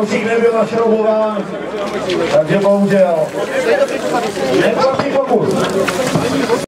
Košík nebyl našroubován, takže bohužel. Neplatí pokus.